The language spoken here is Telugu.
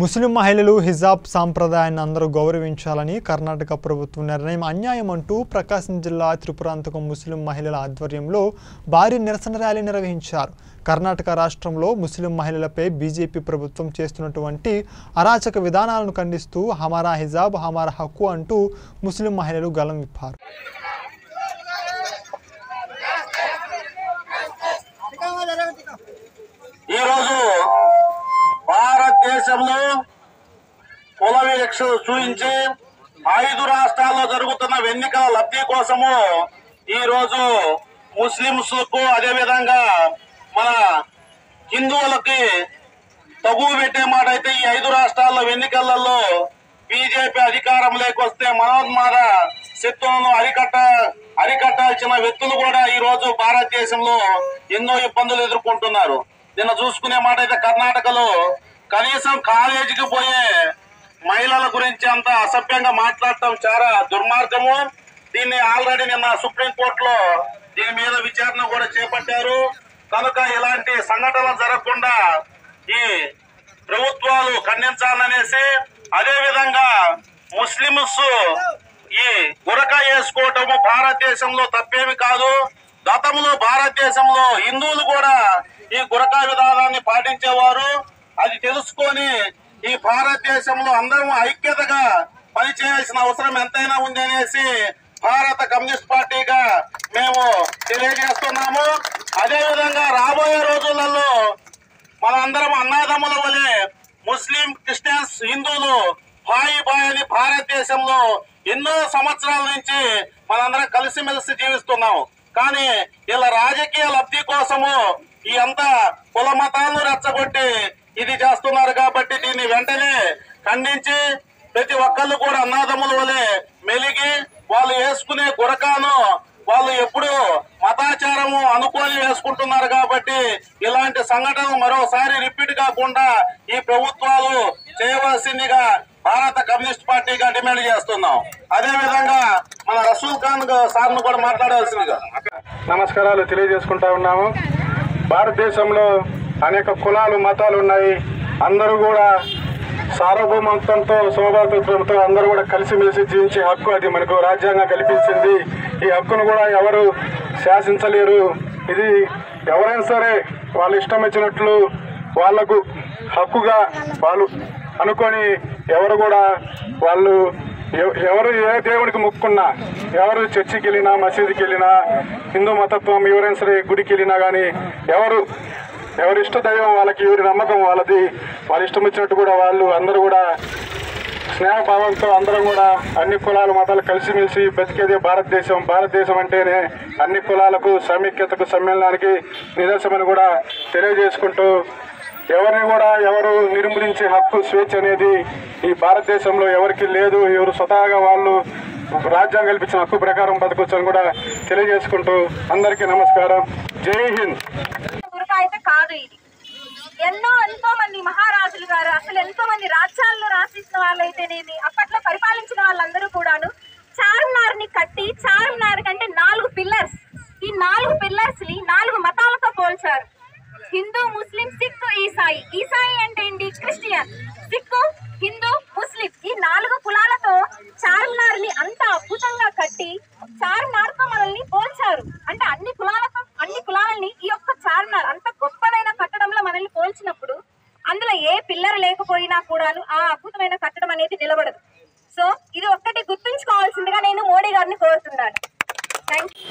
ముస్లిం మహిళలు హిజాబ్ సాంప్రదాయాన్ని అందరూ గౌరవించాలని కర్ణాటక ప్రభుత్వం నిర్ణయం అన్యాయం అంటూ ప్రకాశం జిల్లా త్రిపురాంతకం ముస్లిం మహిళల ఆధ్వర్యంలో భారీ నిరసన ర్యాలీ నిర్వహించారు. కర్ణాటక రాష్ట్రంలో ముస్లిం మహిళలపై బీజేపీ ప్రభుత్వం చేస్తున్నటువంటి అరాచక విధానాలను ఖండిస్తూ హమారా హిజాబ్ హమారా హక్కు అంటూ ముస్లిం మహిళలు గలం విప్పారు. ఈరోజు భారతదేశంలో కుల వివక్ష చూపించి ఐదు రాష్ట్రాల్లో జరుగుతున్న ఎన్నికల లబ్ధి కోసము ఈ రోజు అదేవిధంగా అదే విధంగా మన హిందువులకి తగు పెట్టే మాట అయితే ఈ ఐదు రాష్ట్రాల్లో ఎన్నికలలో బీజేపీ అధికారం లేకొస్తే మనోన్మాద శత్రువులను అరికట్ట అరికట్టాల్సిన వ్యక్తులు కూడా ఈ రోజు భారతదేశంలో ఎన్నో ఇబ్బందులు ఎదుర్కొంటున్నారు. నిన్న చూసుకునే మాట అయితే కర్ణాటకలో కనీసం కాలేజీకి పోయే మహిళల గురించి అంత అసభ్యంగా మాట్లాడటం చాలా దుర్మార్గము. దీన్ని ఆల్రెడీ నిన్న సుప్రీంకోర్టులో దీని మీద విచారణ కూడా చేపట్టారు. కనుక ఇలాంటి సంఘటనలు జరగకుండా ఈ ప్రభుత్వాలు ఖండించాలనేసి అదేవిధంగా ముస్లిమ్స్ ఈ గురక వేసుకోవటము భారతదేశంలో తప్పేమి కాదు. గతంలో భారతదేశంలో హిందువులు కూడా ఈ గురక విధానాన్ని పాటించేవారు. అది తెలుసుకొని ఈ భారతదేశంలో అందరం ఐక్యతగా పనిచేయాల్సిన అవసరం ఎంతైనా ఉంది అనేసి భారత కమ్యూనిస్ట్ పార్టీగా మేము తెలియజేస్తున్నాము. అదేవిధంగా రాబోయే రోజులలో మనందరం అన్నాదమ్ముల వలె ముస్లిం క్రిస్టియన్స్ హిందువులు బాయి బాయ్ అని భారతదేశంలో ఎన్నో సంవత్సరాల నుంచి మనందరం కలిసిమెలిసి జీవిస్తున్నాం. కానీ ఇలా రాజకీయ లబ్ధి కోసము ఈ అంతా కుల మతాలను రెచ్చగొట్టి ఇది చేస్తున్నారు కాబట్టి దీన్ని వెంటనే ఖండించి ప్రతి ఒక్కళ్ళు కూడా అన్నాదమ్ముల వలె మెలిగి వాళ్ళు వేసుకునే గురకాను వాళ్ళు ఎప్పుడు మతాచారము అనుకోని వేసుకుంటున్నారు కాబట్టి ఇలాంటి సంఘటనలు మరోసారి రిపీట్ కాకుండా ఈ ప్రభుత్వాలు చేయవలసిందిగా భారత కమ్యూనిస్ట్ పార్టీగా డిమాండ్ చేస్తున్నాం. అదే విధంగా మన రసూల్ ఖాన్ సార్ కూడా మాట్లాడాల్సిందిగా నమస్కారాలు తెలియజేసుకుంటా ఉన్నాము. భారతదేశంలో అనేక కులాలు మతాలు ఉన్నాయి. అందరూ కూడా సార్వభౌమత్వంతో సౌభాతృత్వంతో అందరూ కూడా కలిసిమెలిసి జీవించే హక్కు అది మనకు రాజ్యాంగం కల్పించింది. ఈ హక్కును కూడా ఎవరు శాసించలేరు. ఇది ఎవరైనా సరే వాళ్ళు ఇష్టం వచ్చినట్లు వాళ్ళకు హక్కుగా వాళ్ళు అనుకొని ఎవరు కూడా వాళ్ళు ఎవ- ఎవరు ఏ దేవుడికి మొక్కున్నా ఎవరు చర్చికి వెళ్ళినా మసీదుకి వెళ్ళినా హిందూ మతత్వం ఎవరైనా సరే గుడికి వెళ్ళినా కానీ ఎవరు ఎవరి ఇష్ట దైవం వాళ్ళకి ఎవరి నమ్మకం వాళ్ళది. వాళ్ళ ఇష్టం వచ్చినట్టు కూడా వాళ్ళు అందరూ కూడా స్నేహభావంతో అందరం కూడా అన్ని కులాల మతాలు కలిసిమెలిసి బతికేదే భారతదేశం. భారతదేశం అంటేనే అన్ని కులాలకు సమైక్యతకు సమ్మేళనానికి నిదర్శనమని కూడా తెలియజేసుకుంటూ ఎవరిని కూడా ఎవరు నిర్మూలించే హక్కు స్వేచ్ఛ అనేది ఈ భారతదేశంలో ఎవరికి లేదు. ఎవరు స్వతహాగా వాళ్ళు రాజ్యాంగం కల్పించిన హక్కు ప్రకారం బతకొచ్చని కూడా తెలియజేసుకుంటూ అందరికీ నమస్కారం. జై హింద్. అయితే కాదు ఇది. ఎన్నో ఎంతో మంది మహారాజులు గారు అసలు ఎంతో మంది రాజ్యాల్లో రాసిస్తున్న వాళ్ళైతేనేమి అప్పట్లో పరిపాలించిన వాళ్ళందరూ కూడాను చార్మినార్ని కట్టి చార్మినార్ కంటే నాలుగు పిల్లర్స్ ఈ నాలుగు పిల్లర్స్ని నాలుగు మతాలతో పోల్చారు. హిందూ ముస్లిం సిక్ ఈసాయి. ఈసాయి అంటే ఏంటి? క్రిస్టియన్ సిక్ హిందూ ముస్లిం ఈ నాలుగు కులాలతో చార్మినార్ని అంత అద్భుతంగా కట్టి చార్మినార్తో మనల్ని పోల్చారు అంటే అన్ని కులాలతో అన్ని కులాలని ఈ యొక్క చార్మినార్ అంత గొప్పదైన కట్టడంలో మనల్ని పోల్చినప్పుడు అందులో ఏ పోయినా కూడాను ఆ అద్భుతమైన కట్టడం అనేది నిలబడదు. సో ఇది ఒక్కటి గుర్తుంచుకోవాల్సిందిగా నేను మోడీ గారిని కోరుతున్నాను. Thank you